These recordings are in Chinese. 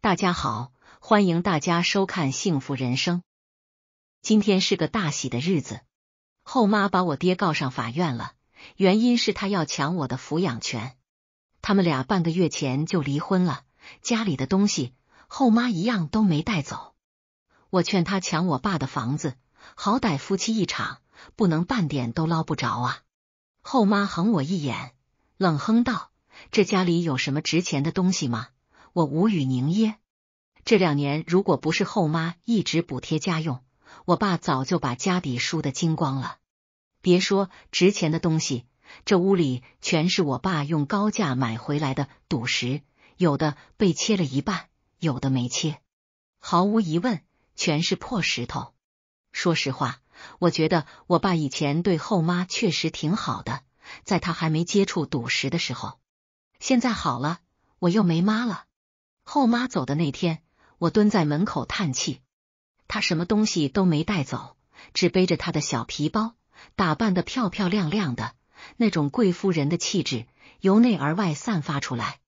大家好，欢迎大家收看《幸福人生》。今天是个大喜的日子，后妈把我爹告上法院了，原因是他要抢我的抚养权。他们俩半个月前就离婚了，家里的东西后妈一样都没带走。我劝他抢我爸的房子，好歹夫妻一场，不能半点都捞不着啊。后妈横我一眼，冷哼道：“这家里有什么值钱的东西吗？”我无语凝噎。这两年，如果不是后妈一直补贴家用，我爸早就把家底输得精光了。别说值钱的东西，这屋里全是我爸用高价买回来的赌石，有的被切了一半，有的没切。毫无疑问，全是破石头。说实话，我觉得我爸以前对后妈确实挺好的，在他还没接触赌石的时候。现在好了，我又没妈了。后妈走的那天，我蹲在门口叹气。她什么东西都没带走，只背着她的小皮包，打扮的漂漂亮亮的，那种贵夫人的气质由内而外散发出来。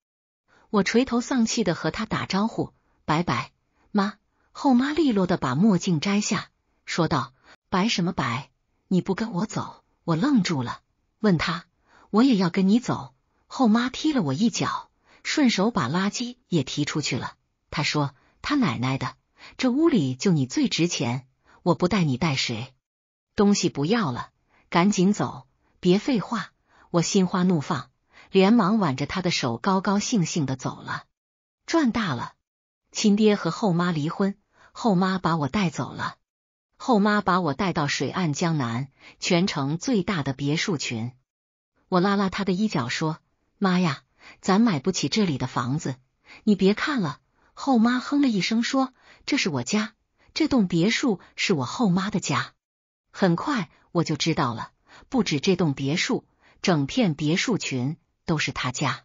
我垂头丧气的和她打招呼：“拜拜，妈。”后妈利落的把墨镜摘下，说道：“白什么白？你不跟我走？”我愣住了，问他：“我也要跟你走？”后妈踢了我一脚。顺手把垃圾也提出去了。他说：“他奶奶的，这屋里就你最值钱，我不带你带谁？东西不要了，赶紧走，别废话！”我心花怒放，连忙挽着他的手，高高兴兴的走了。赚大了！亲爹和后妈离婚，后妈把我带走了。后妈把我带到水岸江南，全城最大的别墅群。我拉拉他的衣角说：“妈呀！”咱买不起这里的房子，你别看了。后妈哼了一声说：“这是我家，这栋别墅是我后妈的家。”很快我就知道了，不止这栋别墅，整片别墅群都是他家。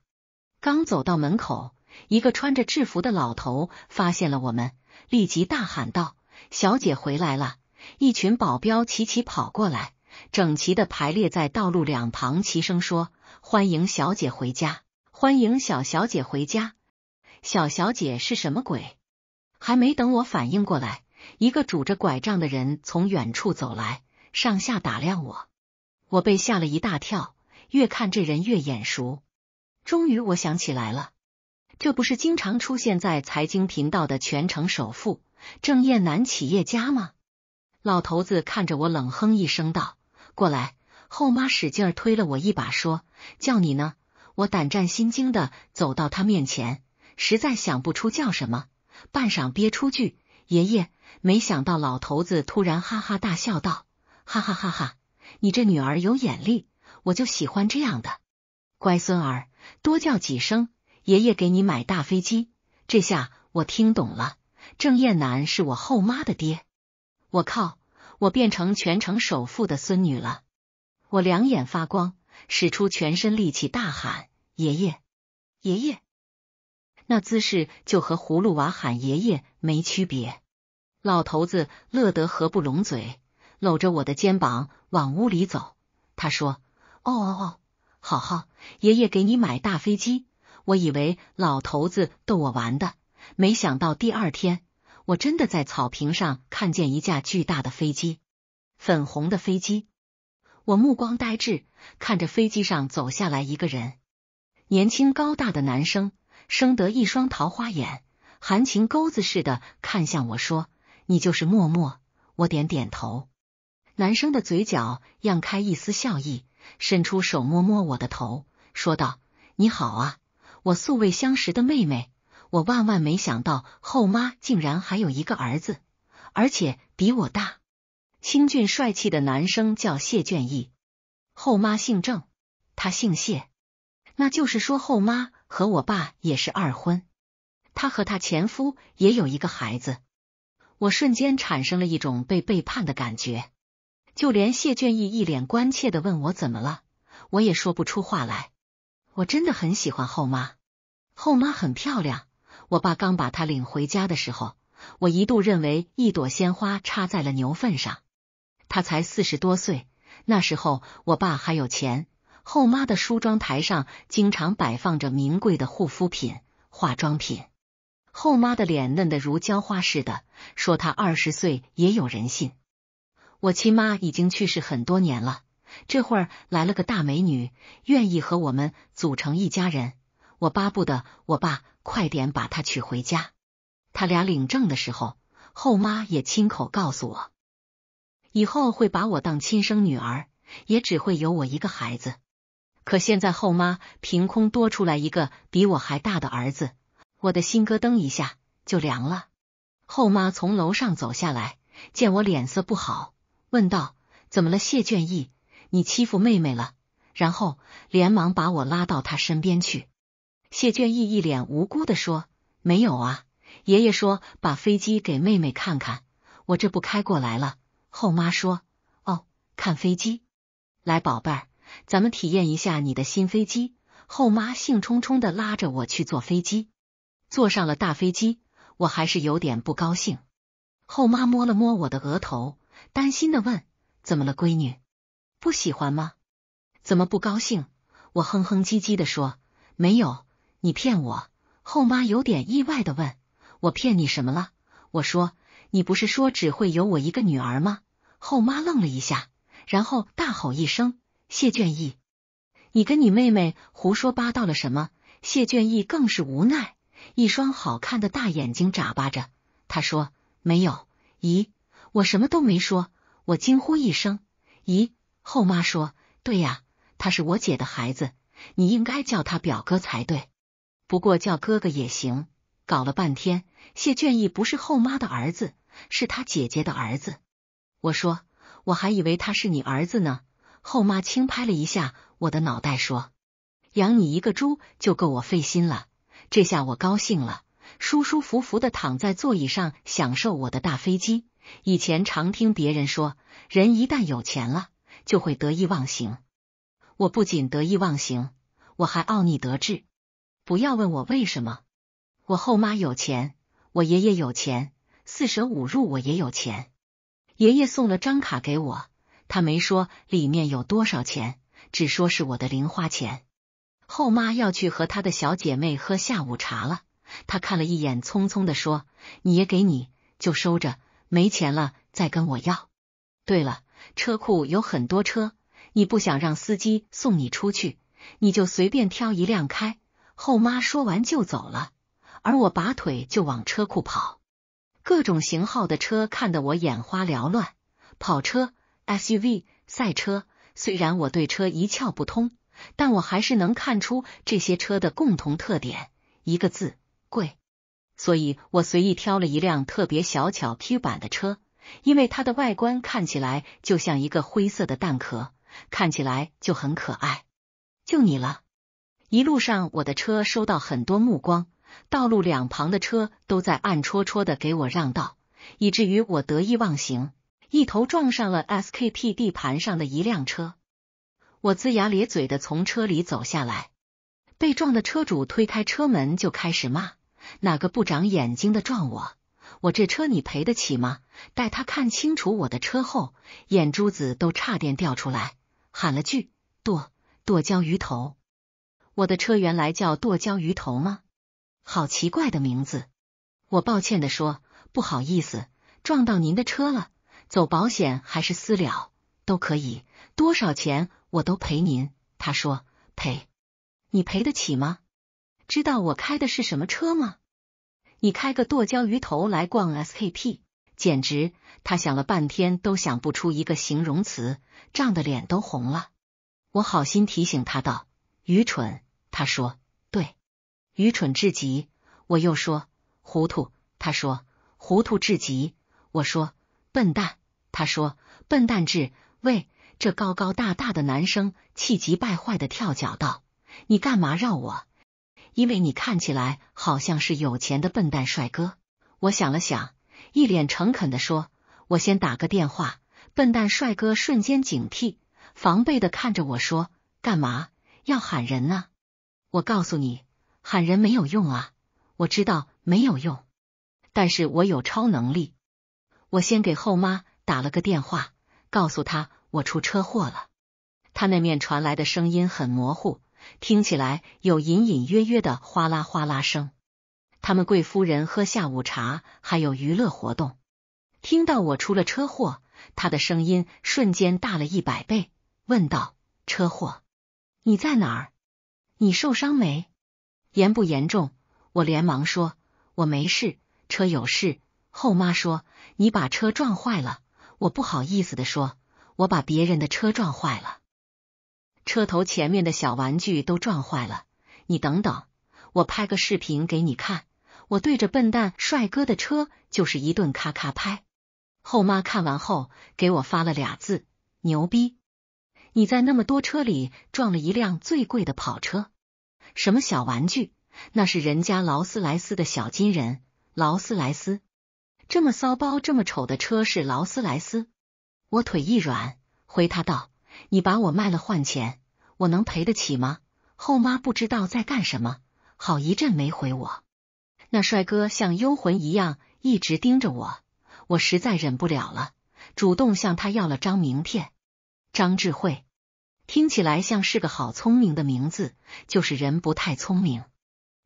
刚走到门口，一个穿着制服的老头发现了我们，立即大喊道：“小姐回来了！”一群保镖齐齐跑过来，整齐的排列在道路两旁，齐声说：“欢迎小姐回家。”欢迎小小姐回家。小小姐是什么鬼？还没等我反应过来，一个拄着拐杖的人从远处走来，上下打量我。我被吓了一大跳，越看这人越眼熟。终于我想起来了，这不是经常出现在财经频道的全城首富郑燕南企业家吗？老头子看着我，冷哼一声道：“过来。”后妈使劲推了我一把，说：“叫你呢。”我胆战心惊的走到他面前，实在想不出叫什么，半晌憋出句“爷爷”，没想到老头子突然哈哈大笑道：“哈哈哈哈，你这女儿有眼力，我就喜欢这样的乖孙儿，多叫几声，爷爷给你买大飞机。”这下我听懂了，郑燕南是我后妈的爹。我靠，我变成全城首富的孙女了！我两眼发光。使出全身力气大喊：“爷爷，爷爷！”那姿势就和葫芦娃喊爷爷没区别。老头子乐得合不拢嘴，搂着我的肩膀往屋里走。他说：“哦哦哦，好好，爷爷给你买大飞机。”我以为老头子逗我玩的，没想到第二天我真的在草坪上看见一架巨大的飞机，粉红的飞机。我目光呆滞，看着飞机上走下来一个人，年轻高大的男生，生得一双桃花眼，含情钩子似的看向我说：“你就是默默。”我点点头。男生的嘴角漾开一丝笑意，伸出手摸摸我的头，说道：“你好啊，我素未相识的妹妹。我万万没想到后妈竟然还有一个儿子，而且比我大。”清俊帅气的男生叫谢卷义，后妈姓郑，他姓谢。那就是说，后妈和我爸也是二婚，他和他前夫也有一个孩子。我瞬间产生了一种被背叛的感觉，就连谢卷义一脸关切的问我怎么了，我也说不出话来。我真的很喜欢后妈，后妈很漂亮。我爸刚把她领回家的时候，我一度认为一朵鲜花插在了牛粪上。她才四十多岁，那时候我爸还有钱。后妈的梳妆台上经常摆放着名贵的护肤品、化妆品。后妈的脸嫩得如浇花似的，说她二十岁也有人信。我亲妈已经去世很多年了，这会儿来了个大美女，愿意和我们组成一家人，我巴不得我爸快点把她娶回家。他俩领证的时候，后妈也亲口告诉我，以后会把我当亲生女儿，也只会有我一个孩子。可现在后妈凭空多出来一个比我还大的儿子。我的心咯噔一下就凉了。后妈从楼上走下来，见我脸色不好，问道：“怎么了，谢卷义？你欺负妹妹了？”然后连忙把我拉到她身边去。谢卷义一脸无辜的说：“没有啊，爷爷说把飞机给妹妹看看，我这不开过来了。”后妈说：“哦，看飞机，来，宝贝儿，咱们体验一下你的新飞机。”后妈兴冲冲的拉着我去坐飞机。坐上了大飞机，我还是有点不高兴。后妈摸了摸我的额头，担心的问：“怎么了，闺女？不喜欢吗？怎么不高兴？”我哼哼唧唧的说：“没有，你骗我。”后妈有点意外的问：“我骗你什么了？”我说：“你不是说只会有我一个女儿吗？”后妈愣了一下，然后大吼一声：“谢卷义，你跟你妹妹胡说八道了什么？”谢卷义更是无奈。一双好看的大眼睛眨巴着，他说：“没有。”咦，我什么都没说。我惊呼一声：“咦！”后妈说：“对呀，他是我姐的孩子，你应该叫他表哥才对。不过叫哥哥也行。”搞了半天，谢卷义不是后妈的儿子，是他姐姐的儿子。我说：“我还以为他是你儿子呢。”后妈轻拍了一下我的脑袋，说：“养你一个猪就够我费心了。”这下我高兴了，舒舒服服的躺在座椅上享受我的大飞机。以前常听别人说，人一旦有钱了，就会得意忘形。我不仅得意忘形，我还傲逆得志。不要问我为什么，我后妈有钱，我爷爷有钱，四舍五入我也有钱。爷爷送了张卡给我，他没说里面有多少钱，只说是我的零花钱。后妈要去和她的小姐妹喝下午茶了，她看了一眼，匆匆的说：“你也给你，就收着，没钱了再跟我要。对了，车库有很多车，你不想让司机送你出去，你就随便挑一辆开。”后妈说完就走了，而我拔腿就往车库跑，各种型号的车看得我眼花缭乱，跑车、SUV、赛车，虽然我对车一窍不通。但我还是能看出这些车的共同特点，一个字贵。所以我随意挑了一辆特别小巧 Q 版的车，因为它的外观看起来就像一个灰色的蛋壳，看起来就很可爱。就你了！一路上我的车收到很多目光，道路两旁的车都在暗戳戳的给我让道，以至于我得意忘形，一头撞上了 SKP 地盘上的一辆车。我龇牙咧嘴的从车里走下来，被撞的车主推开车门就开始骂：“哪个不长眼睛的撞我？我这车你赔得起吗？”待他看清楚我的车后，眼珠子都差点掉出来，喊了句：“剁剁椒鱼头！”我的车原来叫剁椒鱼头吗？好奇怪的名字！我抱歉的说：“不好意思，撞到您的车了，走保险还是私了都可以，多少钱？”我都赔您，他说赔，你赔得起吗？知道我开的是什么车吗？你开个剁椒鱼头来逛 SKP，简直……他想了半天都想不出一个形容词，涨得脸都红了。我好心提醒他道：“愚蠢。”他说：“，愚蠢至极。”我又说：“糊涂。”他说：“糊涂至极。”我说：“笨蛋。”他说：“笨蛋至。”喂。这高高大大的男生气急败坏的跳脚道：“你干嘛绕我？因为你看起来好像是有钱的笨蛋帅哥。”我想了想，一脸诚恳的说：“我先打个电话。”笨蛋帅哥瞬间警惕，防备的看着我说：“干嘛要喊人呢？”我告诉你，喊人没有用啊！我知道没有用，但是我有超能力。我先给后妈打了个电话，告诉她。我出车祸了，她那面传来的声音很模糊，听起来有隐隐约约的哗啦哗啦声。他们贵夫人喝下午茶，还有娱乐活动。听到我出了车祸，她的声音瞬间大了一百倍，问道：“车祸？你在哪儿？你受伤没？严不严重？”我连忙说：“我没事，车有事。”后妈说：“你把车撞坏了。”我不好意思的说：“我把别人的车撞坏了，车头前面的小玩具都撞坏了。”你等等，我拍个视频给你看。我对着笨蛋帅哥的车就是一顿咔咔拍。后妈看完后给我发了俩字：牛逼！你在那么多车里撞了一辆最贵的跑车，什么小玩具？那是人家劳斯莱斯的小金人。劳斯莱斯这么骚包、这么丑的车是劳斯莱斯？我腿一软，回他道：“你把我卖了换钱，我能赔得起吗？”后妈不知道在干什么，好一阵没回我。那帅哥像幽魂一样一直盯着我，我实在忍不了了，主动向他要了张名片。张智慧听起来像是个好聪明的名字，就是人不太聪明。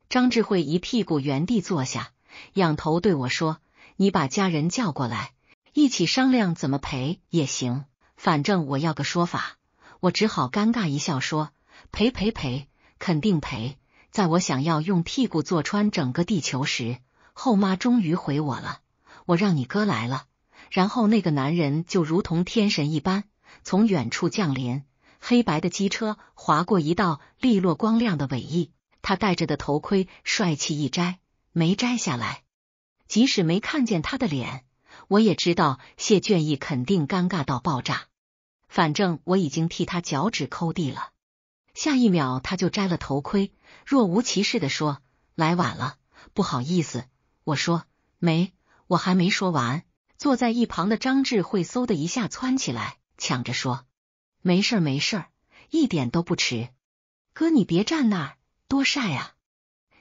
张智慧一屁股原地坐下，仰头对我说：“你把家人叫过来，一起商量怎么赔也行，反正我要个说法。”我只好尴尬一笑说。赔赔赔，肯定赔！在我想要用屁股坐穿整个地球时，后妈终于回我了：“我让你哥来了。”然后那个男人就如同天神一般从远处降临，黑白的机车划过一道利落光亮的尾翼，他戴着的头盔帅气一摘，没摘下来。即使没看见他的脸，我也知道谢卷意肯定尴尬到爆炸。反正我已经替他脚趾抠地了。下一秒，他就摘了头盔，若无其事的说：“来晚了，不好意思。”我说：“没，我还没说完。”坐在一旁的张志慧嗖的一下窜起来，抢着说：“没事儿，没事儿，一点都不迟。哥，你别站那儿，多晒啊！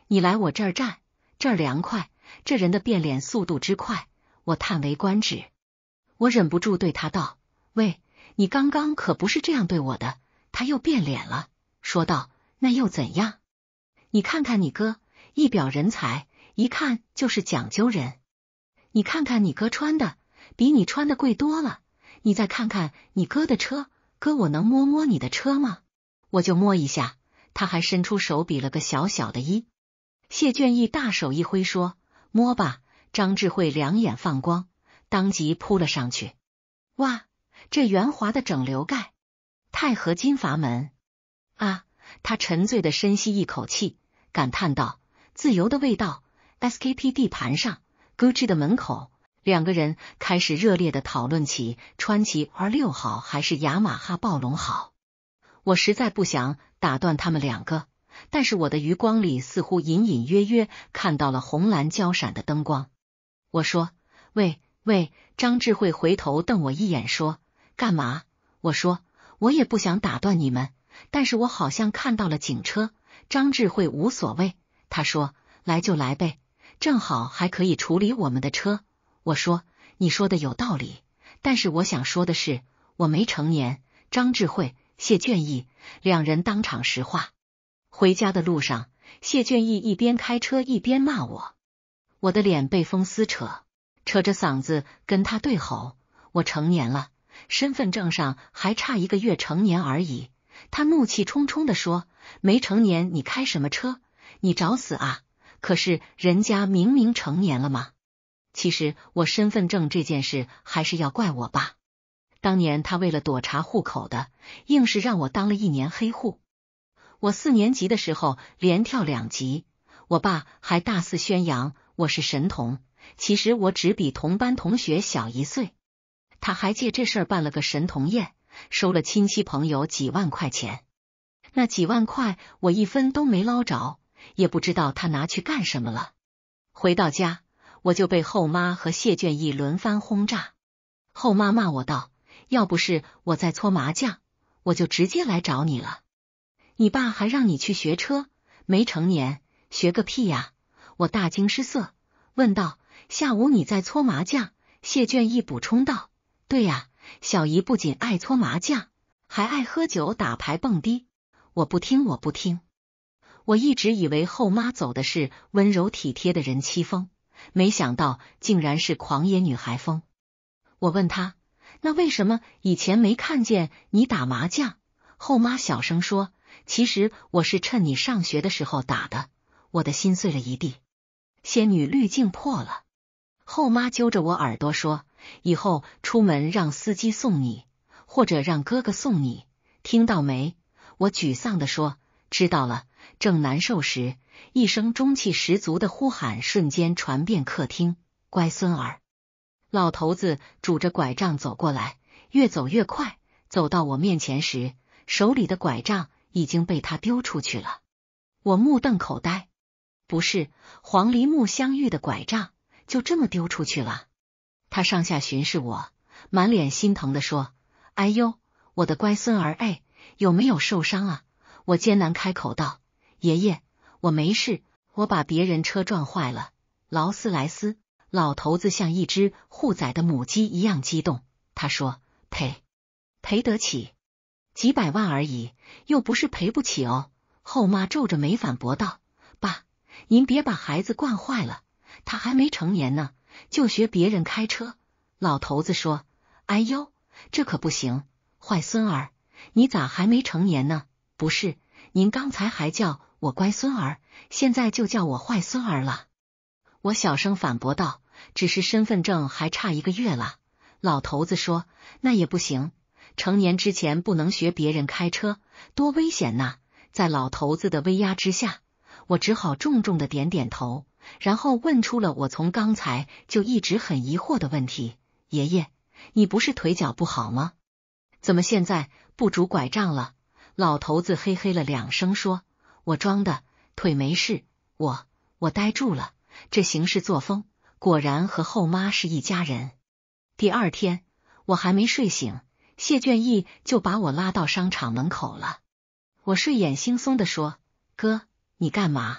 你来我这儿站，这儿凉快。这人的变脸速度之快，我叹为观止。我忍不住对他道：‘喂，你刚刚可不是这样对我的。’他又变脸了。说道：“那又怎样？你看看你哥，一表人才，一看就是讲究人。你看看你哥穿的，比你穿的贵多了。你再看看你哥的车，哥，我能摸摸你的车吗？我就摸一下。他还伸出手比了个小小的一。谢卷义大手一挥说：‘摸吧。’张智慧两眼放光，当即扑了上去。哇，这圆滑的整流盖，钛合金阀门。”啊！他沉醉的深吸一口气，感叹道：“自由的味道。”SKP 地盘上哥志的门口，两个人开始热烈的讨论起川崎 R 六好还是雅马哈暴龙好。我实在不想打断他们两个，但是我的余光里似乎隐隐约约看到了红蓝交闪的灯光。我说：“喂喂！”张智慧回头瞪我一眼，说：“干嘛？”我说：“我也不想打断你们。”但是我好像看到了警车，张智慧无所谓，他说来就来呗，正好还可以处理我们的车。我说你说的有道理，但是我想说的是我没成年。张智慧、谢卷义两人当场石化。回家的路上，谢卷义一边开车一边骂我，我的脸被风撕扯，扯着嗓子跟他对吼：我成年了，身份证上还差一个月成年而已。他怒气冲冲的说：“没成年，你开什么车？你找死啊！可是人家明明成年了嘛。其实我身份证这件事还是要怪我爸。当年他为了躲查户口的，硬是让我当了一年黑户。我四年级的时候连跳两级，我爸还大肆宣扬我是神童。其实我只比同班同学小一岁。他还借这事儿办了个神童宴。”收了亲戚朋友几万块钱，那几万块我一分都没捞着，也不知道他拿去干什么了。回到家，我就被后妈和谢卷义轮番轰炸。后妈骂我道：“要不是我在搓麻将，我就直接来找你了。你爸还让你去学车，没成年，学个屁呀！”我大惊失色，问道：“下午你在搓麻将？”谢卷义补充道：“对呀。”小姨不仅爱搓麻将，还爱喝酒、打牌、蹦迪。我不听，我不听。我一直以为后妈走的是温柔体贴的人妻风，没想到竟然是狂野女孩风。我问她：“那为什么以前没看见你打麻将？”后妈小声说：“其实我是趁你上学的时候打的。”我的心碎了一地，仙女滤镜破了。后妈揪着我耳朵说：“以后出门让司机送你，或者让哥哥送你，听到没？”我沮丧的说：“知道了。”正难受时，一声中气十足的呼喊瞬间传遍客厅：“乖孙儿！”老头子拄着拐杖走过来，越走越快，走到我面前时，手里的拐杖已经被他丢出去了。我目瞪口呆，不是黄梨木相遇的拐杖，就这么丢出去了。他上下巡视我，满脸心疼的说：“哎呦，我的乖孙儿，哎，有没有受伤啊？”我艰难开口道。爷爷，我没事，我把别人车撞坏了。劳斯莱斯老头子像一只护崽的母鸡一样激动，他说：“赔，赔得起，几百万而已，又不是赔不起哦。”后妈皱着眉反驳道：“爸，您别把孩子惯坏了，他还没成年呢，就学别人开车。”老头子说：“哎呦，这可不行，坏孙儿，你咋还没成年呢？不是，您刚才还叫。”我乖孙儿，现在就叫我坏孙儿了。我小声反驳道：“只是身份证还差一个月了。”老头子说：“那也不行，成年之前不能学别人开车，多危险呐！”在老头子的威压之下，我只好重重的点点头，然后问出了我从刚才就一直很疑惑的问题：“爷爷，你不是腿脚不好吗？怎么现在不拄拐杖了？”老头子嘿嘿了两声说。我装的腿没事，我我呆住了。这行事作风果然和后妈是一家人。第二天我还没睡醒，谢卷义就把我拉到商场门口了。我睡眼惺忪的说：“哥，你干嘛？”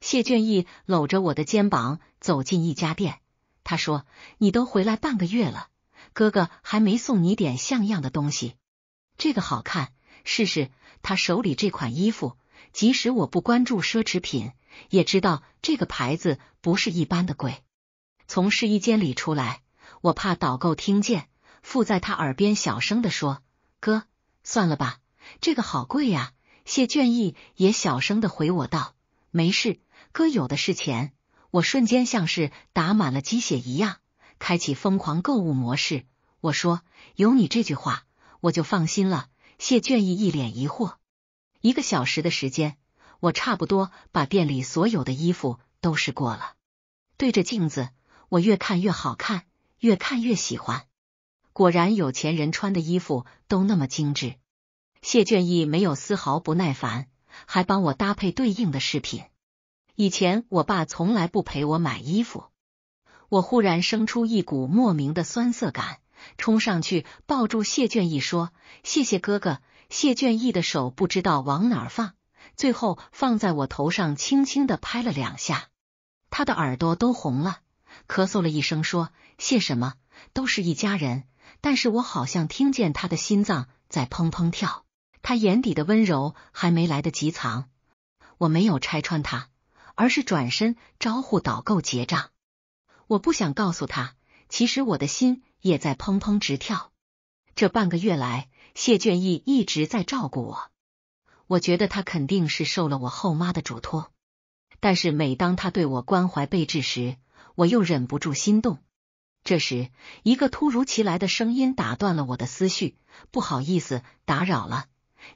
谢卷义搂着我的肩膀走进一家店，他说：“你都回来半个月了，哥哥还没送你点像样的东西。这个好看，试试。他手里这款衣服。”即使我不关注奢侈品，也知道这个牌子不是一般的贵。从试衣间里出来，我怕导购听见，附在他耳边小声的说：“哥，算了吧，这个好贵呀。”谢卷意也小声的回我道：“没事，哥有的是钱。”我瞬间像是打满了鸡血一样，开启疯狂购物模式。我说：“有你这句话，我就放心了。”谢卷意一脸疑惑。一个小时的时间，我差不多把店里所有的衣服都试过了。对着镜子，我越看越好看，越看越喜欢。果然，有钱人穿的衣服都那么精致。谢卷义没有丝毫不耐烦，还帮我搭配对应的饰品。以前我爸从来不陪我买衣服，我忽然生出一股莫名的酸涩感，冲上去抱住谢卷义说：“谢谢哥哥。”谢卷义的手不知道往哪儿放，最后放在我头上，轻轻的拍了两下，他的耳朵都红了，咳嗽了一声说：“谢什么？都是一家人。”但是我好像听见他的心脏在砰砰跳，他眼底的温柔还没来得及藏，我没有拆穿他，而是转身招呼导购结账。我不想告诉他，其实我的心也在砰砰直跳。这半个月来。谢卷义一直在照顾我，我觉得他肯定是受了我后妈的嘱托。但是每当他对我关怀备至时，我又忍不住心动。这时，一个突如其来的声音打断了我的思绪：“不好意思，打扰了。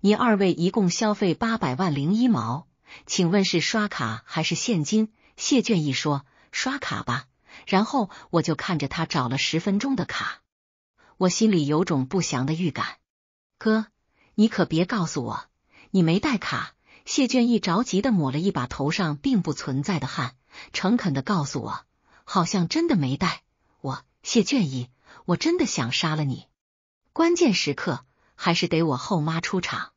你二位一共消费八百万零一毛，请问是刷卡还是现金？”谢卷义说：“刷卡吧。”然后我就看着他找了十分钟的卡，我心里有种不祥的预感。哥，你可别告诉我你没带卡。谢卷义着急的抹了一把头上并不存在的汗，诚恳的告诉我，好像真的没带。我谢卷义，我真的想杀了你。关键时刻还是得我后妈出场。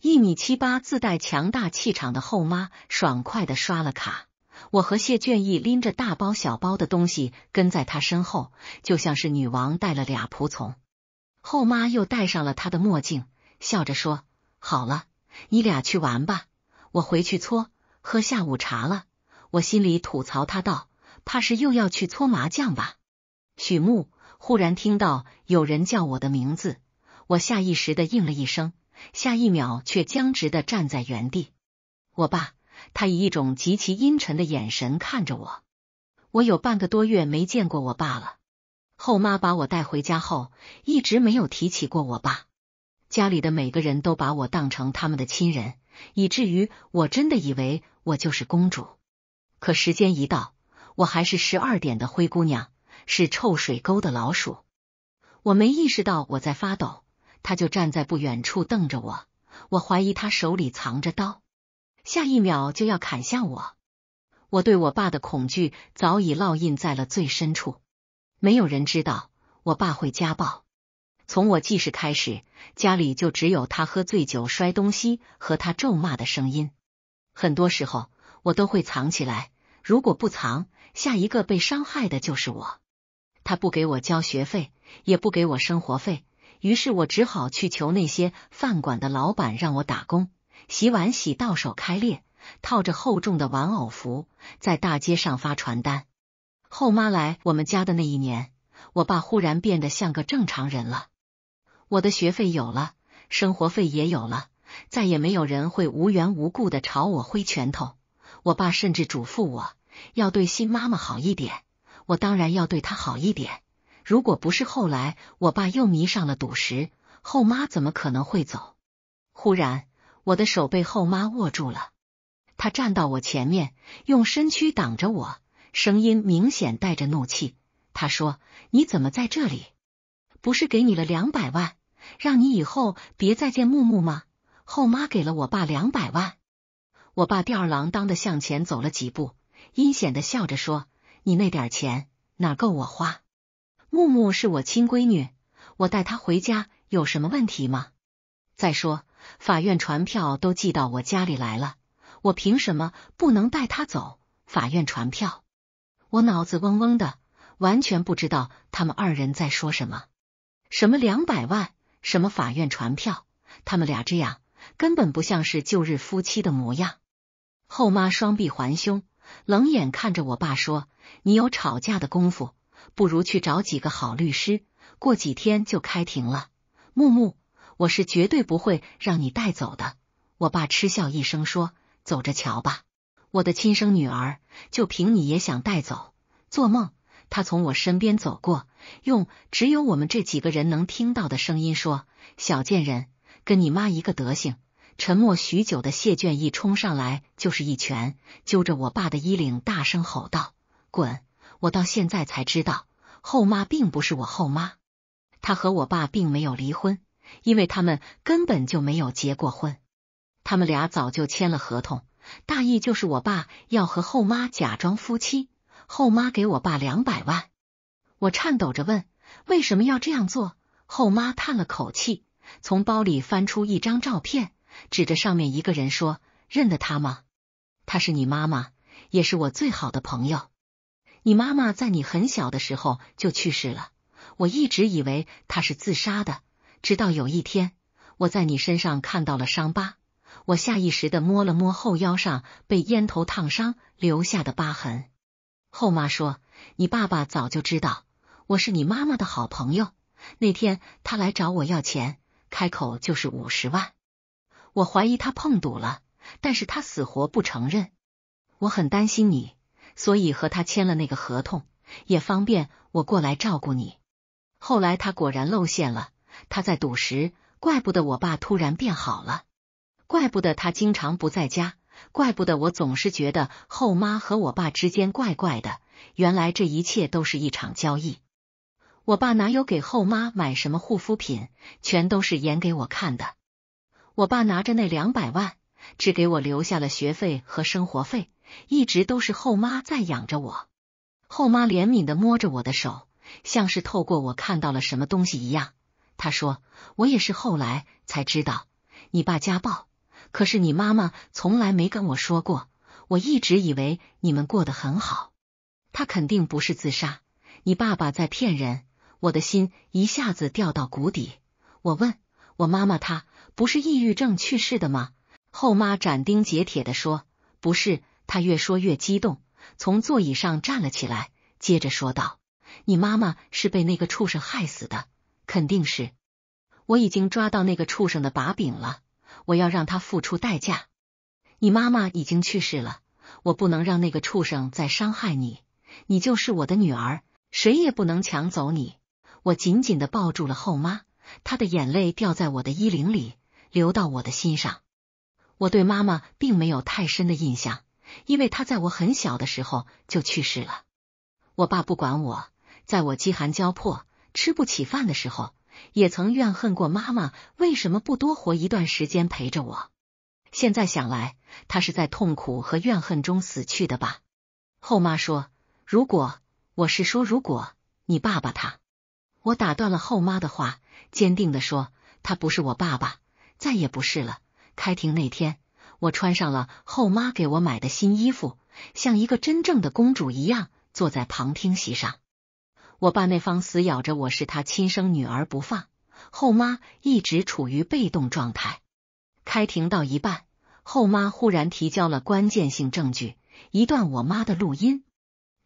一米七八、自带强大气场的后妈，爽快的刷了卡。我和谢卷义拎着大包小包的东西跟在他身后，就像是女王带了俩仆从。后妈又戴上了她的墨镜，笑着说：“好了，你俩去玩吧，我回去搓，喝下午茶了。我心里吐槽他道：“怕是又要去搓麻将吧？”许木忽然听到有人叫我的名字，我下意识的应了一声，下一秒却僵直的站在原地。我爸，他以一种极其阴沉的眼神看着我。我有半个多月没见过我爸了。后妈把我带回家后，一直没有提起过我爸。家里的每个人都把我当成他们的亲人，以至于我真的以为我就是公主。可时间一到，我还是十二点的灰姑娘，是臭水沟的老鼠。我没意识到我在发抖，他就站在不远处瞪着我。我怀疑他手里藏着刀，下一秒就要砍向我。我对我爸的恐惧早已烙印在了最深处。没有人知道我爸会家暴。从我记事开始，家里就只有他喝醉酒摔东西和他咒骂的声音。很多时候我都会藏起来，如果不藏，下一个被伤害的就是我。他不给我交学费，也不给我生活费，于是我只好去求那些饭馆的老板让我打工，洗碗洗到手开裂。套着厚重的玩偶服，在大街上发传单。后妈来我们家的那一年，我爸忽然变得像个正常人了。我的学费有了，生活费也有了，再也没有人会无缘无故的朝我挥拳头。我爸甚至嘱咐我要对新妈妈好一点，我当然要对她好一点。如果不是后来我爸又迷上了赌石，后妈怎么可能会走？忽然，我的手被后妈握住了。她站到我前面，用身躯挡着我，声音明显带着怒气。他说：“你怎么在这里？不是给你了两百万，让你以后别再见木木吗？”后妈给了我爸两百万。我爸吊儿郎当的向前走了几步，阴险的笑着说：“你那点钱哪够我花？木木是我亲闺女，我带她回家有什么问题吗？再说，法院传票都寄到我家里来了。”我凭什么不能带她走？法院传票，我脑子嗡嗡的，完全不知道他们二人在说什么。什么两百万？什么法院传票？他们俩这样根本不像是旧日夫妻的模样。后妈双臂环胸，冷眼看着我爸说：“你有吵架的功夫，不如去找几个好律师，过几天就开庭了。”木木，我是绝对不会让你带走的。我爸嗤笑一声说。走着瞧吧，我的亲生女儿，就凭你也想带走？做梦！他从我身边走过，用只有我们这几个人能听到的声音说：“小贱人，跟你妈一个德行！”沉默许久的谢卷一冲上来就是一拳，揪着我爸的衣领，大声吼道：“滚！”我到现在才知道，后妈并不是我后妈，她和我爸并没有离婚，因为他们根本就没有结过婚。他们俩早就签了合同，大意就是我爸要和后妈假装夫妻，后妈给我爸两百万。我颤抖着问：“为什么要这样做？”后妈叹了口气，从包里翻出一张照片，指着上面一个人说：“认得他吗？她是你妈妈，也是我最好的朋友。你妈妈在你很小的时候就去世了，我一直以为她是自杀的，直到有一天我在你身上看到了伤疤。”我下意识的摸了摸后腰上被烟头烫伤留下的疤痕。后妈说：“你爸爸早就知道我是你妈妈的好朋友。那天他来找我要钱，开口就是五十万。我怀疑他碰赌了，但是他死活不承认。我很担心你，所以和他签了那个合同，也方便我过来照顾你。后来他果然露馅了，他在赌石，怪不得我爸突然变好了。”怪不得他经常不在家，怪不得我总是觉得后妈和我爸之间怪怪的。原来这一切都是一场交易。我爸哪有给后妈买什么护肤品，全都是演给我看的。我爸拿着那两百万，只给我留下了学费和生活费，一直都是后妈在养着我。后妈怜悯的摸着我的手，像是透过我看到了什么东西一样。他说：“我也是后来才知道，你爸家暴。”可是你妈妈从来没跟我说过，我一直以为你们过得很好。他肯定不是自杀，你爸爸在骗人。我的心一下子掉到谷底。我问我妈妈，她不是抑郁症去世的吗？后妈斩钉截铁的说：“不是。”她越说越激动，从座椅上站了起来，接着说道：“你妈妈是被那个畜生害死的，肯定是。我已经抓到那个畜生的把柄了，我要让他付出代价。你妈妈已经去世了，我不能让那个畜生再伤害你。你就是我的女儿，谁也不能抢走你。”我紧紧的抱住了后妈，她的眼泪掉在我的衣领里，流到我的心上。我对妈妈并没有太深的印象，因为她在我很小的时候就去世了。我爸不管我，在我饥寒交迫、吃不起饭的时候，也曾怨恨过妈妈为什么不多活一段时间陪着我。现在想来，他是在痛苦和怨恨中死去的吧？后妈说：“如果我是说，如果你爸爸他。”我打断了后妈的话，坚定的说：“他不是我爸爸，再也不是了。”开庭那天，我穿上了后妈给我买的新衣服，像一个真正的公主一样坐在旁听席上。我爸那方死咬着我是他亲生女儿不放，后妈一直处于被动状态。开庭到一半，后妈忽然提交了关键性证据，一段我妈的录音。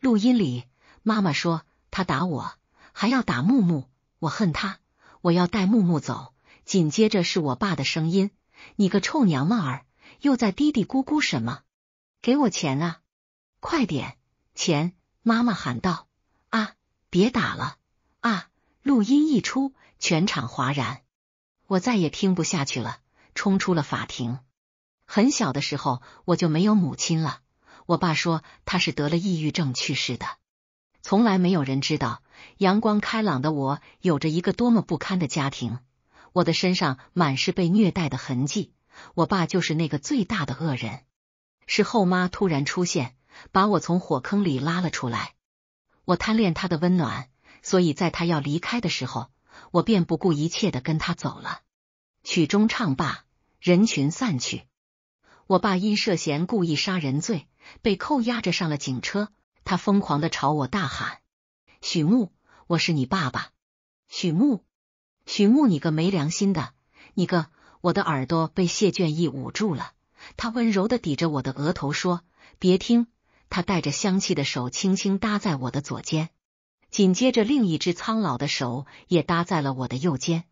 录音里，妈妈说她打我。还要打木木，我恨她，我要带木木走。紧接着是我爸的声音：“你个臭娘们儿，又在嘀嘀咕咕什么？给我钱啊，快点钱！”妈妈喊道：“，别打了啊！”录音一出，全场哗然。我再也听不下去了，冲出了法庭。很小的时候我就没有母亲了，我爸说他是得了抑郁症去世的。从来没有人知道，阳光开朗的我有着一个多么不堪的家庭。我的身上满是被虐待的痕迹，我爸就是那个最大的恶人。是后妈突然出现，把我从火坑里拉了出来。我贪恋他的温暖，所以在他要离开的时候，我便不顾一切的跟他走了。曲终唱罢，人群散去。我爸因涉嫌故意杀人罪被扣押着上了警车。他疯狂的朝我大喊：“许慕，我是你爸爸！许慕，许慕，你个没良心的，你个……”我的耳朵被谢卷义捂住了，他温柔的抵着我的额头说：“别听。”他带着香气的手轻轻搭在我的左肩，紧接着另一只苍老的手也搭在了我的右肩。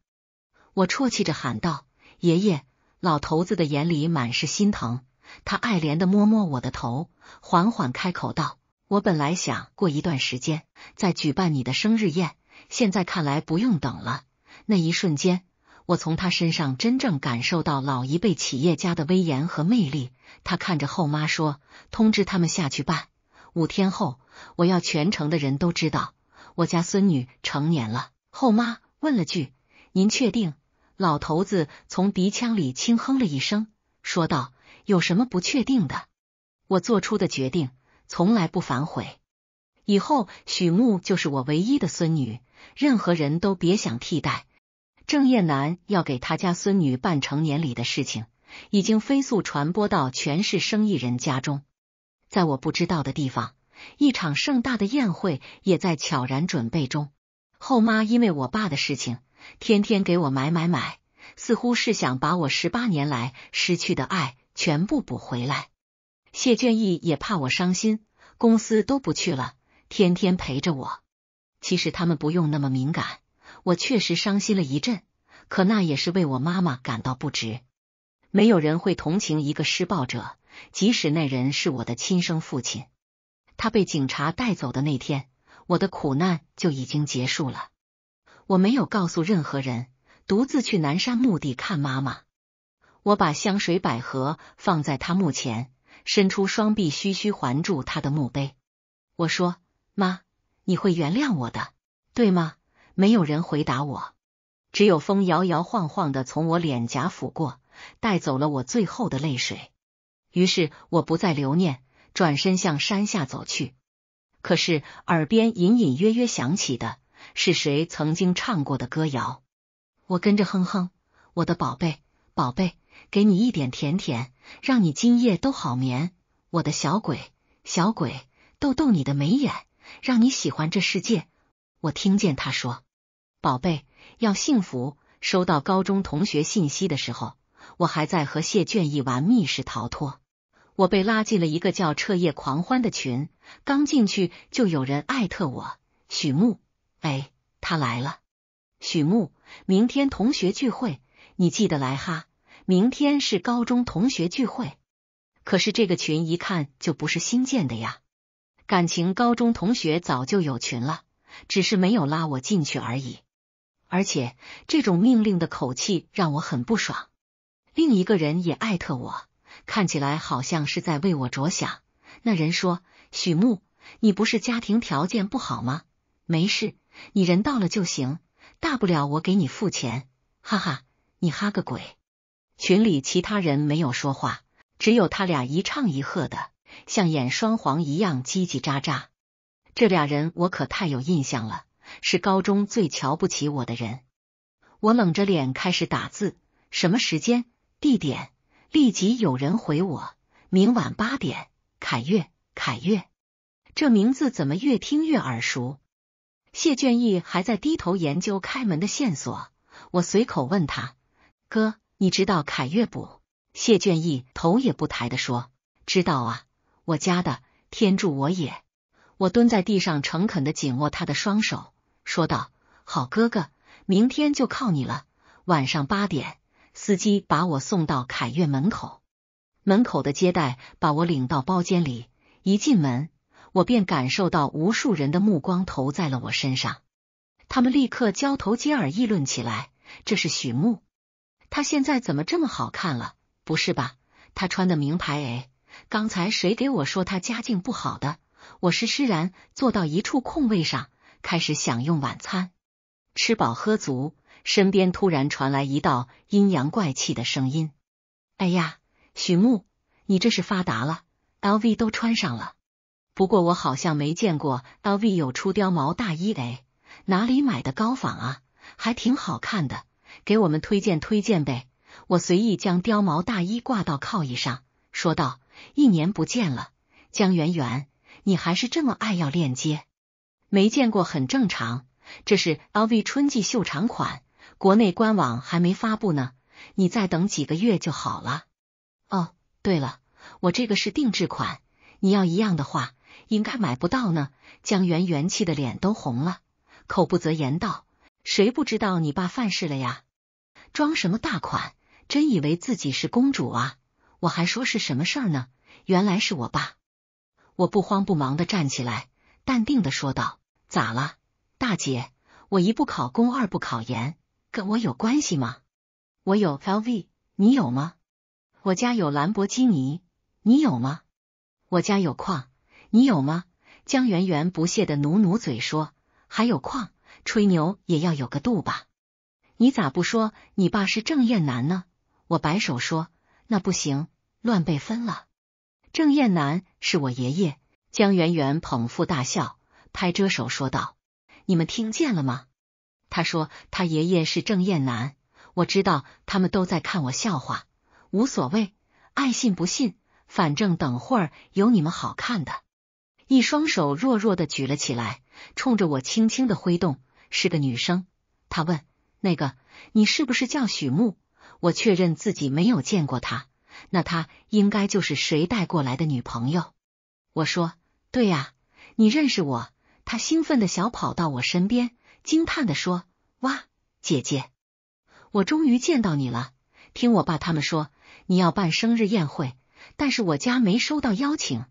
我啜泣着喊道：“爷爷！”老头子的眼里满是心疼，他爱怜的摸摸我的头，缓缓开口道。我本来想过一段时间再举办你的生日宴，现在看来不用等了。那一瞬间，我从他身上真正感受到老一辈企业家的威严和魅力。他看着后妈说：“通知他们下去办。五天后，我要全城的人都知道我家孙女成年了。”后妈问了句：“您确定？”老头子从鼻腔里轻哼了一声，说道：“有什么不确定的？我做出的决定。”从来不反悔。以后许木就是我唯一的孙女，任何人都别想替代。郑燕南要给他家孙女办成年礼的事情，已经飞速传播到全市生意人家中。在我不知道的地方，一场盛大的宴会也在悄然准备中。后妈因为我爸的事情，天天给我买买买，似乎是想把我十八年来失去的爱全部补回来。谢卷义也怕我伤心，公司都不去了，天天陪着我。其实他们不用那么敏感，我确实伤心了一阵，可那也是为我妈妈感到不值。没有人会同情一个施暴者，即使那人是我的亲生父亲。他被警察带走的那天，我的苦难就已经结束了。我没有告诉任何人，独自去南山墓地看妈妈。我把香水百合放在他墓前。伸出双臂，虚虚环住他的墓碑。我说：“妈，你会原谅我的，对吗？”没有人回答我，只有风摇摇晃晃的从我脸颊拂过，带走了我最后的泪水。于是我不再留念，转身向山下走去。可是耳边隐隐约约响起的是谁曾经唱过的歌谣，我跟着哼哼：“我的宝贝，宝贝。”给你一点甜甜，让你今夜都好眠。我的小鬼，小鬼，逗逗你的眉眼，让你喜欢这世界。我听见他说：“宝贝，要幸福。”收到高中同学信息的时候，我还在和谢卷义玩密室逃脱。我被拉进了一个叫“彻夜狂欢”的群，刚进去就有人艾特我：“许木，哎，他来了。许木，明天同学聚会，你记得来哈。明天是高中同学聚会。”可是这个群一看就不是新建的呀。感情高中同学早就有群了，只是没有拉我进去而已。而且这种命令的口气让我很不爽。另一个人也艾特我。看起来好像是在为我着想。那人说：“许木，你不是家庭条件不好吗？没事，你人到了就行，大不了我给你付钱。”哈哈，你哈个鬼！群里其他人没有说话，只有他俩一唱一和的，像演双簧一样叽叽喳喳。这俩人我可太有印象了，是高中最瞧不起我的人。我冷着脸开始打字，什么时间、地点。立即有人回我：“明晚八点，凯越，凯越，这名字怎么越听越耳熟？”谢卷义还在低头研究开门的线索。我随口问他：“哥，你知道凯越不？”谢卷义头也不抬的说：“知道啊，我家的，天助我也！”我蹲在地上，诚恳的紧握他的双手，说道：“好哥哥，明天就靠你了。晚上八点。”司机把我送到凯悦门口，门口的接待把我领到包间里。一进门，我便感受到无数人的目光投在了我身上。他们立刻交头接耳议论起来：“这是许木，他现在怎么这么好看了？不是吧？他穿的名牌哎！刚才谁给我说他家境不好的？”我施施然坐到一处空位上，开始享用晚餐，吃饱喝足。身边突然传来一道阴阳怪气的声音：“哎呀，许木，你这是发达了，LV 都穿上了。不过我好像没见过 LV 有出貂毛大衣哎，哪里买的高仿啊？还挺好看的，给我们推荐推荐呗。”我随意将貂毛大衣挂到靠椅上，说道：“一年不见了，江圆圆，你还是这么爱要链接？没见过很正常，这是 LV 春季秀长款。”国内官网还没发布呢，你再等几个月就好了。哦，对了，我这个是定制款，你要一样的话，应该买不到呢。江源元气的脸都红了，口不择言道：“谁不知道你爸犯事了呀？装什么大款？真以为自己是公主啊？我还说是什么事儿呢，原来是我爸。”我不慌不忙的站起来，淡定的说道：“咋了，大姐？我一不考公，二不考研。”跟我有关系吗？我有 LV，你有吗？我家有兰博基尼，你有吗？我家有矿，你有吗？江圆圆不屑的努努嘴说：“还有矿，吹牛也要有个度吧？你咋不说你爸是郑燕南呢？”我摆手说：“那不行，乱被分了。郑燕南是我爷爷。”江圆圆捧腹大笑，拍着手说道：“你们听见了吗？”他说：“他爷爷是郑燕南，我知道他们都在看我笑话，无所谓，爱信不信，反正等会儿有你们好看的。”一双手弱弱的举了起来，冲着我轻轻的挥动，是个女生。他问：“那个，你是不是叫许木？”我确认自己没有见过他，那他应该就是谁带过来的女朋友。我说：“对呀，你认识我？”他兴奋的小跑到我身边。惊叹的说：“哇，姐姐，我终于见到你了！听我爸他们说你要办生日宴会，但是我家没收到邀请，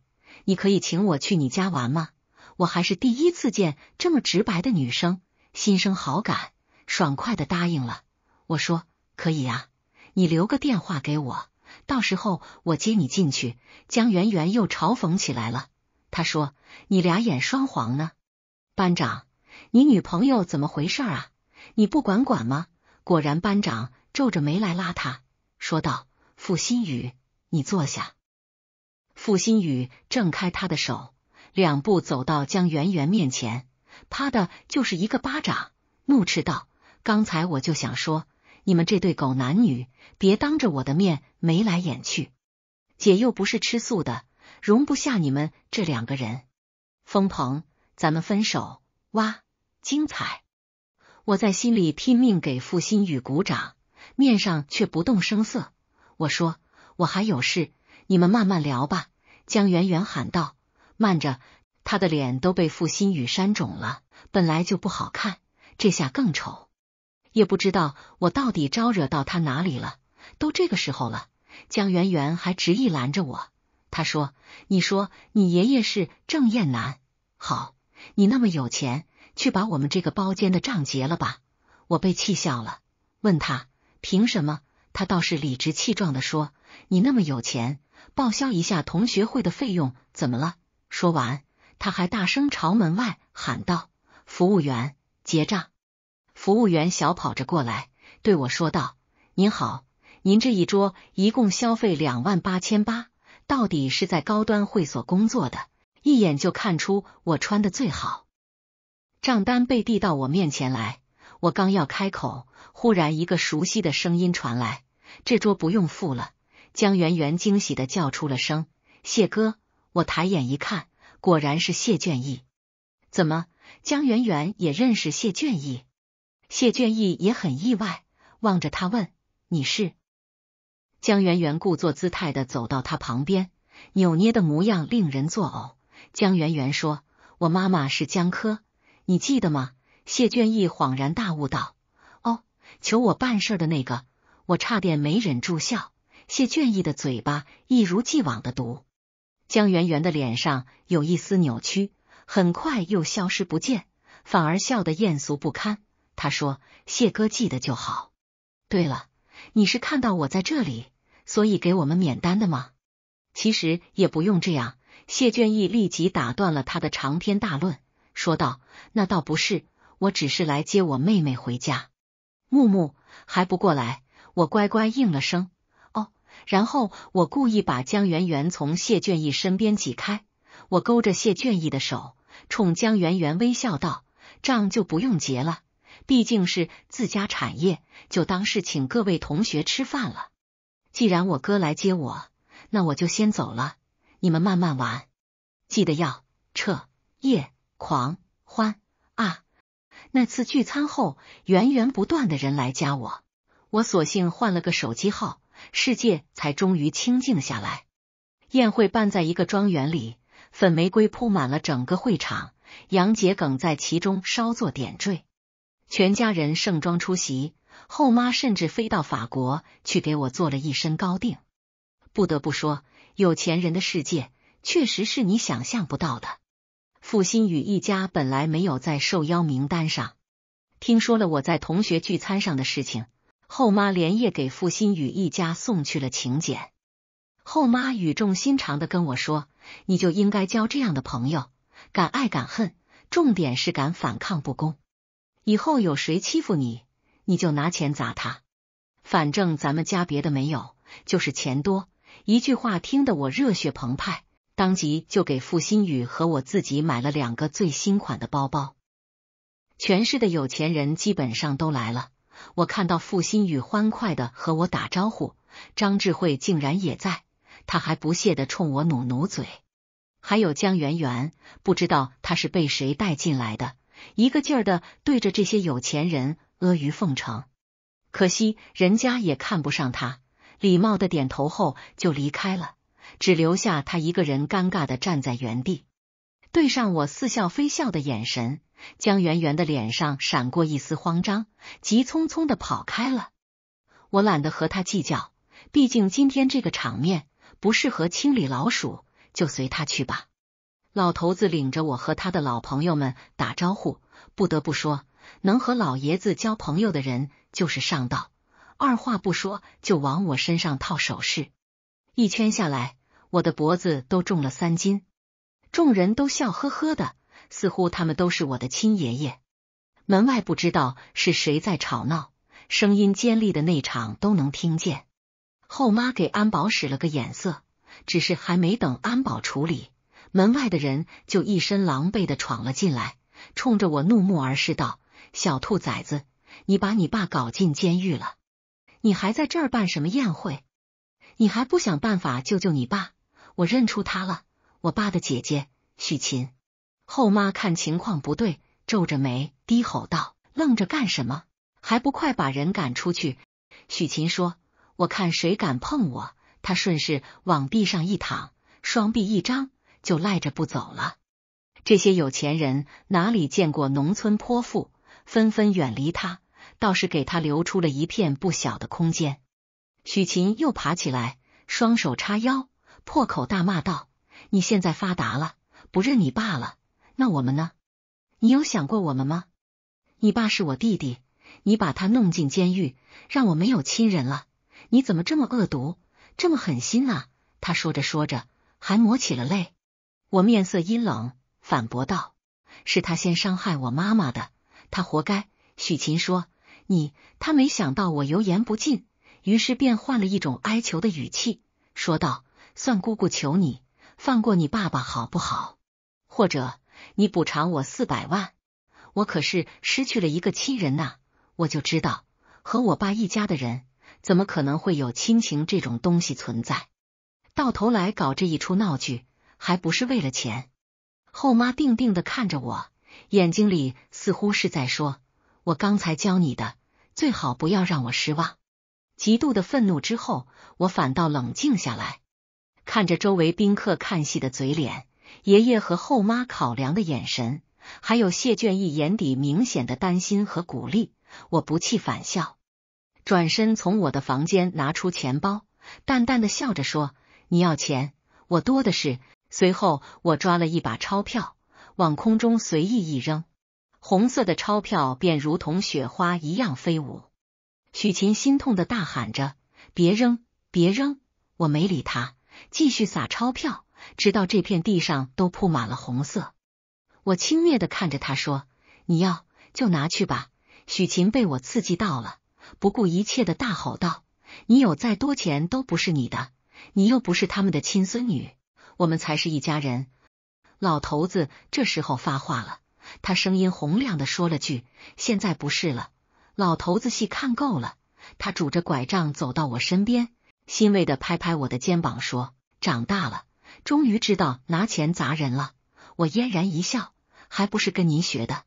你可以请我去你家玩吗？”我还是第一次见这么直白的女生，心生好感，爽快的答应了。我说：“可以啊，你留个电话给我，到时候我接你进去。”江圆圆又嘲讽起来了，她说：“你俩演双簧呢，班长。”你女朋友怎么回事啊？你不管管吗？果然，班长皱着眉来拉他，说道：“付新宇，你坐下。”付新宇挣开他的手，两步走到江圆圆面前，啪的就是一个巴掌，怒斥道：“刚才我就想说，你们这对狗男女，别当着我的面眉来眼去。姐又不是吃素的，容不下你们这两个人。风鹏，咱们分手。”哇！精彩！我在心里拼命给付新宇鼓掌，面上却不动声色。我说：“我还有事，你们慢慢聊吧。”江圆圆喊道：“慢着！”他的脸都被傅新宇扇肿了，本来就不好看，这下更丑。也不知道我到底招惹到他哪里了。都这个时候了，江圆圆还执意拦着我。他说：“你说你爷爷是郑燕南，好，你那么有钱，去把我们这个包间的账结了吧。”我被气笑了，问他凭什么？他倒是理直气壮的说：“你那么有钱，报销一下同学会的费用，怎么了？”说完，他还大声朝门外喊道：“服务员，结账！”服务员小跑着过来，对我说道：“您好，您这一桌一共消费两万八千八。”到底是在高端会所工作的，一眼就看出我穿的最好。账单被递到我面前来，我刚要开口，忽然一个熟悉的声音传来：“这桌不用付了。”江圆圆惊喜的叫出了声：“谢哥！”我抬眼一看，果然是谢卷意。怎么，江圆圆也认识谢卷意？谢卷义也很意外，望着他问：“你是？”江圆圆故作姿态的走到他旁边，扭捏的模样令人作呕。江圆圆说：“我妈妈是江科，你记得吗？”谢卷义恍然大悟道：“哦，求我办事的那个。”我差点没忍住笑。谢卷义的嘴巴一如既往的毒。江圆圆的脸上有一丝扭曲，很快又消失不见，反而笑得艳俗不堪。他说：“谢哥记得就好。对了，你是看到我在这里？”所以给我们免单的吗？其实也不用这样。谢卷义立即打断了他的长篇大论，说道：“那倒不是，我只是来接我妹妹回家。”木木还不过来，我乖乖应了声“哦”，然后我故意把江圆圆从谢卷义身边挤开，我勾着谢卷义的手，冲江圆圆微笑道：“账就不用结了，毕竟是自家产业，就当是请各位同学吃饭了。”既然我哥来接我，那我就先走了。你们慢慢玩，记得要彻夜狂欢啊！那次聚餐后，源源不断的人来加我，我索性换了个手机号，世界才终于清静下来。宴会办在一个庄园里，粉玫瑰铺满了整个会场，杨桔梗在其中稍作点缀，全家人盛装出席。后妈甚至飞到法国去给我做了一身高定。不得不说，有钱人的世界确实是你想象不到的。傅新宇一家本来没有在受邀名单上，听说了我在同学聚餐上的事情，后妈连夜给傅新宇一家送去了请柬。后妈语重心长的跟我说：“你就应该交这样的朋友，敢爱敢恨，重点是敢反抗不公。以后有谁欺负你。”你就拿钱砸他，反正咱们家别的没有，就是钱多。一句话听得我热血澎湃，当即就给付新宇和我自己买了两个最新款的包包。全市的有钱人基本上都来了，我看到付新宇欢快的和我打招呼，张智慧竟然也在，他还不屑的冲我努努嘴。还有江圆圆，不知道他是被谁带进来的，一个劲儿的对着这些有钱人。阿谀奉承，可惜人家也看不上他，礼貌的点头后就离开了，只留下他一个人尴尬的站在原地，对上我似笑非笑的眼神。江圆圆的脸上闪过一丝慌张，急匆匆的跑开了。我懒得和他计较，毕竟今天这个场面不适合清理老鼠，就随他去吧。老头子领着我和他的老朋友们打招呼，不得不说。能和老爷子交朋友的人就是上道，二话不说就往我身上套首饰。一圈下来，我的脖子都重了三斤。众人都笑呵呵的，似乎他们都是我的亲爷爷。门外不知道是谁在吵闹，声音尖利的内场都能听见。后妈给安保使了个眼色，只是还没等安保处理，门外的人就一身狼狈的闯了进来，冲着我怒目而视道。小兔崽子，你把你爸搞进监狱了，你还在这儿办什么宴会？你还不想办法救救你爸？我认出他了，我爸的姐姐许琴。后妈看情况不对，皱着眉低吼道：“愣着干什么？还不快把人赶出去！”许琴说：“我看谁敢碰我，他顺势往地上一躺，双臂一张，就赖着不走了。这些有钱人哪里见过农村泼妇，纷纷远离他，倒是给他留出了一片不小的空间。许琴又爬起来，双手叉腰，破口大骂道：“你现在发达了，不认你爸了，那我们呢？你有想过我们吗？你爸是我弟弟，你把他弄进监狱，让我没有亲人了。你怎么这么恶毒，这么狠心啊？”他说着说着，还抹起了泪。我面色阴冷。反驳道：“是他先伤害我妈妈的，他活该。”许琴说：“你……”他没想到我油盐不进，于是便换了一种哀求的语气，说道：“算姑姑求你放过你爸爸好不好？或者你补偿我四百万？我可是失去了一个亲人呐！我就知道和我爸一家的人，怎么可能会有亲情这种东西存在？到头来搞这一出闹剧，还不是为了钱？”后妈定定的看着我，眼睛里似乎是在说：“我刚才教你的，最好不要让我失望。”极度的愤怒之后，我反倒冷静下来，看着周围宾客看戏的嘴脸，爷爷和后妈考量的眼神，还有谢卷义眼底明显的担心和鼓励，我不气反笑，转身从我的房间拿出钱包，淡淡的笑着说：“你要钱，我多的是。”随后，我抓了一把钞票，往空中随意一扔，红色的钞票便如同雪花一样飞舞。许琴心痛的大喊着：“别扔，别扔！”我没理他，继续撒钞票，直到这片地上都铺满了红色。我轻蔑的看着他说：“你要就拿去吧。”许琴被我刺激到了，不顾一切的大吼道：“你有再多钱都不是你的，你又不是他们的亲孙女。”我们才是一家人。老头子这时候发话了，他声音洪亮的说了句：“现在不是了。”老头子戏看够了，他拄着拐杖走到我身边，欣慰的拍拍我的肩膀说：“长大了，终于知道拿钱砸人了。”我嫣然一笑，还不是跟您学的。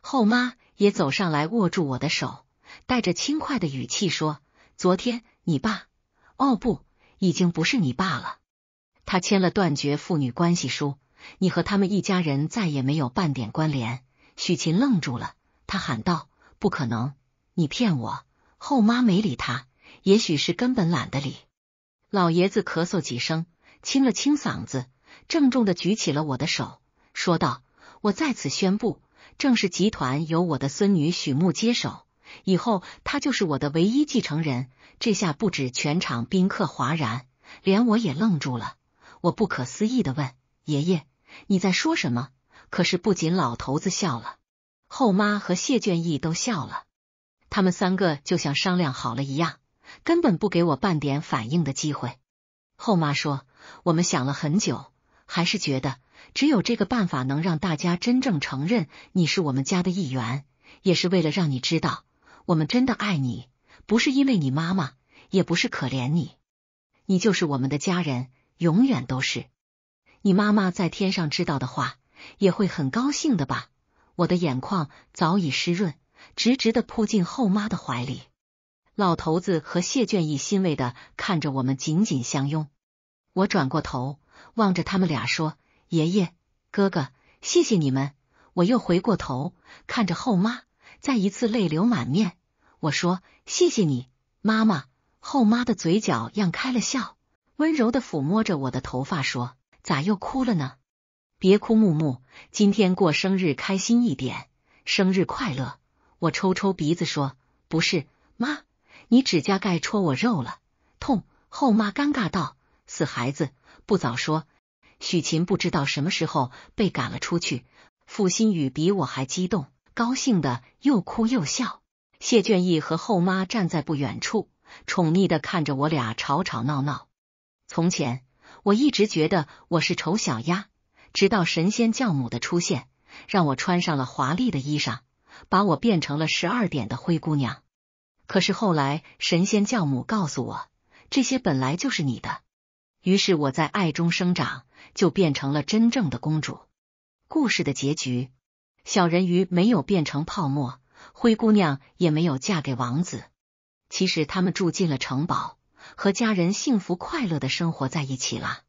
后妈也走上来握住我的手，带着轻快的语气说：“昨天你爸……哦不，已经不是你爸了。”他签了断绝父女关系书，你和他们一家人再也没有半点关联。许琴愣住了，他喊道：“不可能，你骗我！”后妈没理他，也许是根本懒得理。老爷子咳嗽几声，清了清嗓子，郑重的举起了我的手，说道：“我在此宣布，郑氏集团由我的孙女许慕接手，以后她就是我的唯一继承人。”这下不止全场宾客哗然，连我也愣住了。我不可思议的问：“爷爷，你在说什么？”可是不仅老头子笑了，后妈和谢卷义都笑了。他们三个就像商量好了一样，根本不给我半点反应的机会。后妈说：“我们想了很久，还是觉得只有这个办法能让大家真正承认你是我们家的一员，也是为了让你知道，我们真的爱你，不是因为你妈妈，也不是可怜你，你就是我们的家人。”永远都是你妈妈在天上知道的话，也会很高兴的吧？我的眼眶早已湿润，直直的扑进后妈的怀里。老头子和谢卷义欣慰的看着我们紧紧相拥。我转过头望着他们俩说：“爷爷、哥哥，谢谢你们。”我又回过头看着后妈，再一次泪流满面。我说：“谢谢你，妈妈。”后妈的嘴角漾开了笑。温柔的抚摸着我的头发，说：“咋又哭了呢？别哭，木木，今天过生日，开心一点，生日快乐。”我抽抽鼻子说：“不是，妈，你指甲盖戳我肉了，痛。”后妈尴尬道：“死孩子，不早说。”许琴不知道什么时候被赶了出去，付新宇比我还激动，高兴的又哭又笑。谢卷义和后妈站在不远处，宠溺的看着我俩吵吵闹闹。从前，我一直觉得我是丑小鸭，直到神仙教母的出现，让我穿上了华丽的衣裳，把我变成了十二点的灰姑娘。可是后来，神仙教母告诉我，这些本来就是你的。于是我在爱中生长，就变成了真正的公主。故事的结局，小人鱼没有变成泡沫，灰姑娘也没有嫁给王子。其实他们住进了城堡。和家人幸福快乐的生活在一起了。